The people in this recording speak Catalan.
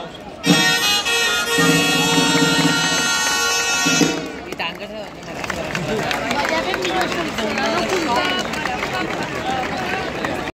veus. I tant que s'ha de